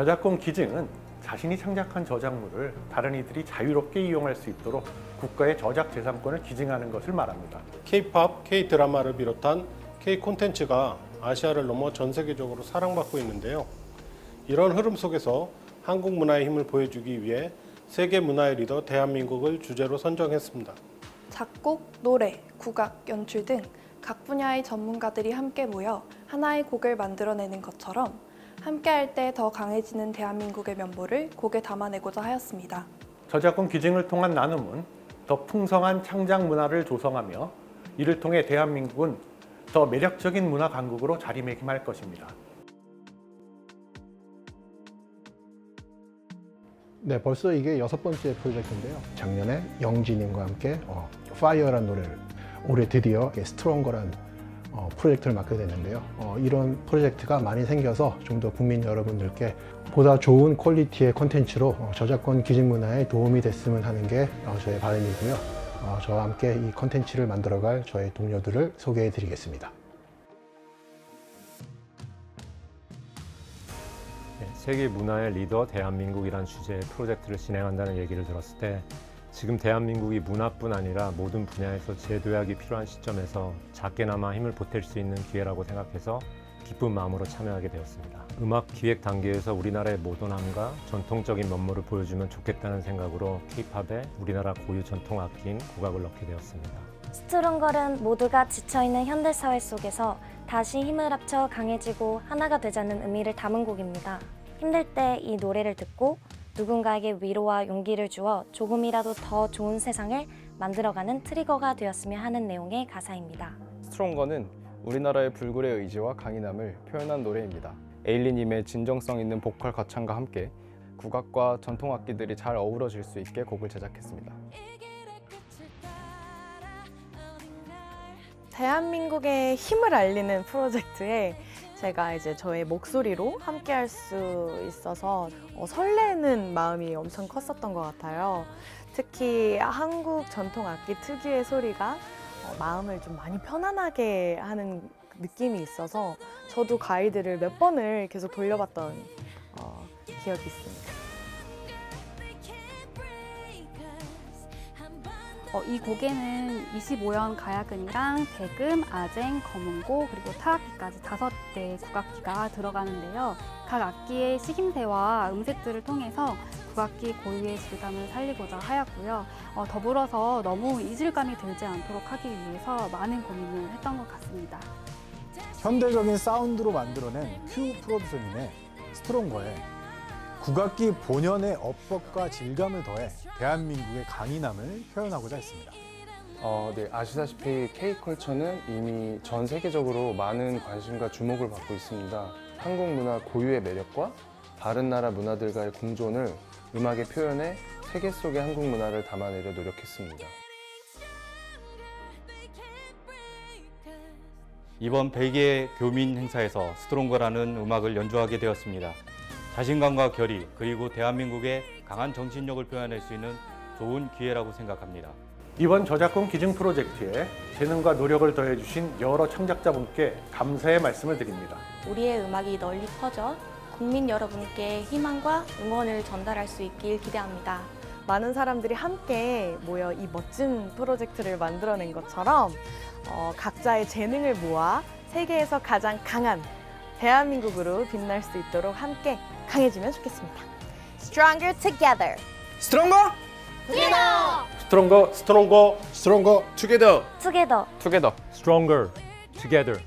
저작권 기증은 자신이 창작한 저작물을 다른 이들이 자유롭게 이용할 수 있도록 국가의 저작 재산권을 기증하는 것을 말합니다. K-팝, K-드라마를 비롯한 K 콘텐츠가 아시아를 넘어 전 세계적으로 사랑받고 있는데요. 이런 흐름 속에서 한국 문화의 힘을 보여주기 위해 세계 문화의 리더 대한민국을 주제로 선정했습니다. 작곡, 노래, 국악, 연출 등 각 분야의 전문가들이 함께 모여 하나의 곡을 만들어내는 것처럼 함께할 때 더 강해지는 대한민국의 면모를 곡에 담아내고자 하였습니다. 저작권 기증을 통한 나눔은 더 풍성한 창작 문화를 조성하며 이를 통해 대한민국은 더 매력적인 문화 강국으로 자리매김할 것입니다. 네, 벌써 이게 여섯 번째 프로젝트인데요. 작년에 영진님과 함께 어, Fire란 노래를 올해 드디어 Stronger란 어, 프로젝트를 맡게 됐는데요. 어, 이런 프로젝트가 많이 생겨서 좀 더 국민 여러분들께 보다 좋은 퀄리티의 콘텐츠로 어, 저작권 기증 문화에 도움이 됐으면 하는 게 어, 저의 바람이고요. 어, 저와 함께 이 콘텐츠를 만들어갈 저의 동료들을 소개해 드리겠습니다. 네, 세계 문화의 리더 대한민국이란 주제의 프로젝트를 진행한다는 얘기를 들었을 때 지금 대한민국이 문화뿐 아니라 모든 분야에서 재도약이 필요한 시점에서 작게나마 힘을 보탤 수 있는 기회라고 생각해서 기쁜 마음으로 참여하게 되었습니다. 음악 기획 단계에서 우리나라의 모던함과 전통적인 면모를 보여주면 좋겠다는 생각으로 K-팝에 우리나라 고유 전통 악기인 국악을 넣게 되었습니다. 스트롱걸은 모두가 지쳐있는 현대사회 속에서 다시 힘을 합쳐 강해지고 하나가 되자는 의미를 담은 곡입니다. 힘들 때 이 노래를 듣고 누군가에게 위로와 용기를 주어 조금이라도 더 좋은 세상을 만들어가는 트리거가 되었으면 하는 내용의 가사입니다. 스트롱거는 우리나라의 불굴의 의지와 강인함을 표현한 노래입니다. 에일리님의 진정성 있는 보컬 거창과 함께 국악과 전통 악기들이 잘 어우러질 수 있게 곡을 제작했습니다. 대한민국의 힘을 알리는 프로젝트에 제가 이제 저의 목소리로 함께 할 수 있어서 어, 설레는 마음이 엄청 컸었던 것 같아요. 특히 한국 전통 악기 특유의 소리가 어, 마음을 좀 많이 편안하게 하는 느낌이 있어서 저도 가이드를 몇 번을 계속 돌려봤던 어, 기억이 있습니다. 어, 이 곡에는 25연 가야근이랑 대금, 아쟁, 검은고 그리고 타악기까지 다섯 대의 국악기가 들어가는데요. 각 악기의 식임새와 음색들을 통해서 국악기 고유의 질감을 살리고자 하였고요. 어, 더불어서 너무 이질감이 들지 않도록 하기 위해서 많은 고민을 했던 것 같습니다. 현대적인 사운드로 만들어낸 큐 프로듀서님의 스트롱거에 국악기 본연의 업법과 질감을 더해 대한민국의 강인함을 표현하고자 했습니다. 어, 네, 아시다시피 K-컬처는 이미 전 세계적으로 많은 관심과 주목을 받고 있습니다. 한국 문화 고유의 매력과 다른 나라 문화들과의 공존을 음악에 표현해 세계 속의 한국 문화를 담아내려 노력했습니다. 이번 벨기에 교민 행사에서 스트롱거라는 음악을 연주하게 되었습니다. 자신감과 결의 그리고 대한민국의 강한 정신력을 표현할 수 있는 좋은 기회라고 생각합니다. 이번 저작권 기증 프로젝트에 재능과 노력을 더해주신 여러 창작자분께 감사의 말씀을 드립니다. 우리의 음악이 널리 퍼져 국민 여러분께 희망과 응원을 전달할 수 있길 기대합니다. 많은 사람들이 함께 모여 이 멋진 프로젝트를 만들어낸 것처럼 어, 각자의 재능을 모아 세계에서 가장 강한 대한민국으로 빛날 수 있도록 함께 강해지면 좋겠습니다. Stronger together. Stronger! Stronger Stronger, Stronger, together, Together. Together! Stronger together.